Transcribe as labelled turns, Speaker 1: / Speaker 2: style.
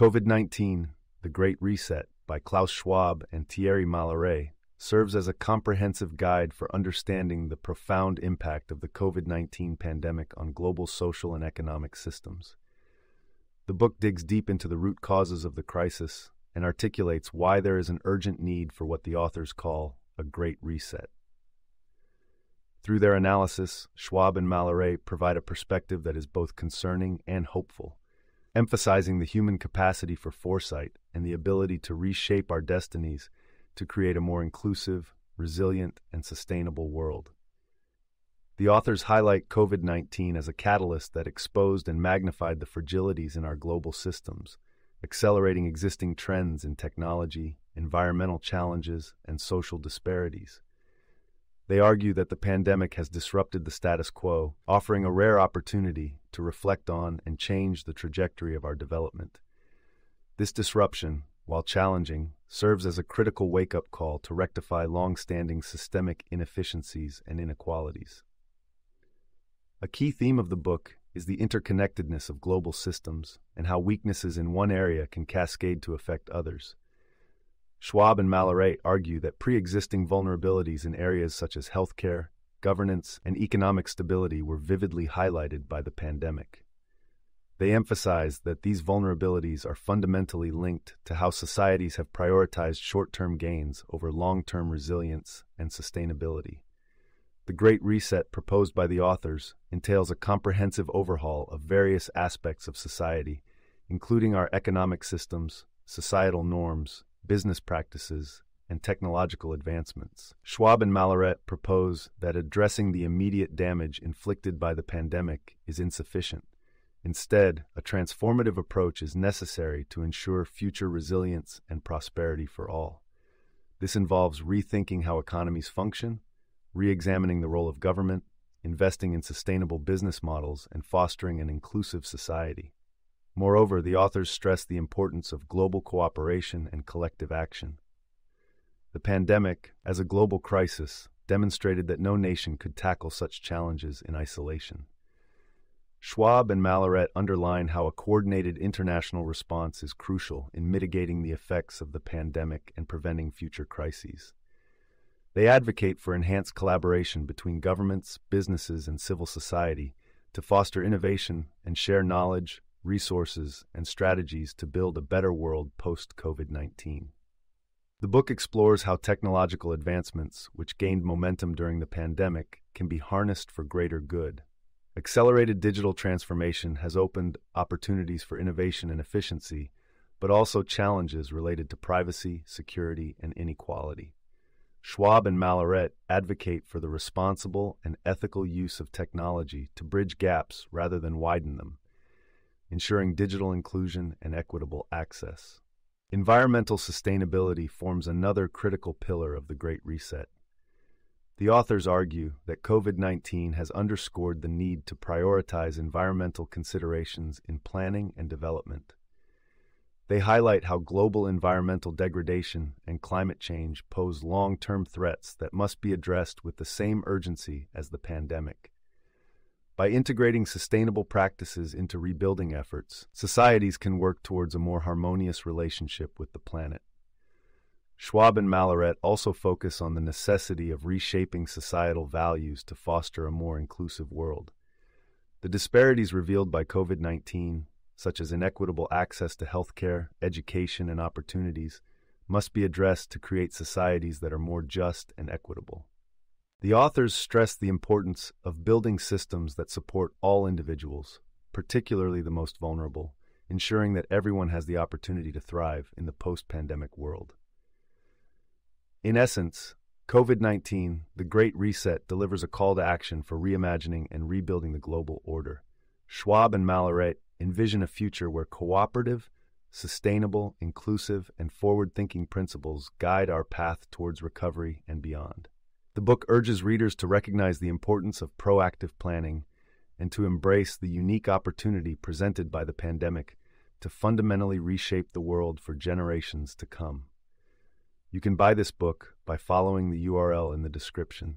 Speaker 1: COVID 19, The Great Reset by Klaus Schwab and Thierry Malleret serves as a comprehensive guide for understanding the profound impact of the COVID 19 pandemic on global social and economic systems. The book digs deep into the root causes of the crisis and articulates why there is an urgent need for what the authors call a great reset. Through their analysis, Schwab and Malleret provide a perspective that is both concerning and hopeful, emphasizing the human capacity for foresight and the ability to reshape our destinies to create a more inclusive, resilient, and sustainable world. The authors highlight COVID 19 as a catalyst that exposed and magnified the fragilities in our global systems, accelerating existing trends in technology, environmental challenges, and social disparities. They argue that the pandemic has disrupted the status quo, offering a rare opportunity to reflect on and change the trajectory of our development. This disruption, while challenging, serves as a critical wake up call to rectify long standing systemic inefficiencies and inequalities. A key theme of the book is the interconnectedness of global systems and how weaknesses in one area can cascade to affect others. Schwab and Malleret argue that pre existing vulnerabilities in areas such as healthcare, governance, and economic stability were vividly highlighted by the pandemic. They emphasize that these vulnerabilities are fundamentally linked to how societies have prioritized short term gains over long term resilience and sustainability. The Great Reset proposed by the authors entails a comprehensive overhaul of various aspects of society, including our economic systems, societal norms, business practices, and technological advancements. Schwab and Malleret propose that addressing the immediate damage inflicted by the pandemic is insufficient. Instead, a transformative approach is necessary to ensure future resilience and prosperity for all. This involves rethinking how economies function, re examining the role of government, investing in sustainable business models, and fostering an inclusive society. Moreover, the authors stress the importance of global cooperation and collective action. The pandemic, as a global crisis, demonstrated that no nation could tackle such challenges in isolation. Schwab and Malleret underline how a coordinated international response is crucial in mitigating the effects of the pandemic and preventing future crises. They advocate for enhanced collaboration between governments, businesses, and civil society to foster innovation and share knowledge, resources, and strategies to build a better world post COVID 19. The book explores how technological advancements, which gained momentum during the pandemic, can be harnessed for greater good. Accelerated digital transformation has opened opportunities for innovation and efficiency, but also challenges related to privacy, security, and inequality. Schwab and Malleret advocate for the responsible and ethical use of technology to bridge gaps rather than widen them ensuring digital inclusion and equitable access. Environmental sustainability forms another critical pillar of the Great Reset. The authors argue that COVID 19 has underscored the need to prioritize environmental considerations in planning and development. They highlight how global environmental degradation and climate change pose long term threats that must be addressed with the same urgency as the pandemic. By integrating sustainable practices into rebuilding efforts, societies can work towards a more harmonious relationship with the planet. Schwab and Malleret also focus on the necessity of reshaping societal values to foster a more inclusive world. The disparities revealed by COVID 19, such as inequitable access to healthcare, education, and opportunities, must be addressed to create societies that are more just and equitable. The authors stress the importance of building systems that support all individuals, particularly the most vulnerable, ensuring that everyone has the opportunity to thrive in the post pandemic world. In essence, COVID 19, the Great Reset, delivers a call to action for reimagining and rebuilding the global order. Schwab and Malleret envision a future where cooperative, sustainable, inclusive, and forward thinking principles guide our path towards recovery and beyond. The book urges readers to recognize the importance of proactive planning and to embrace the unique opportunity presented by the pandemic to fundamentally reshape the world for generations to come. You can buy this book by following the URL in the description.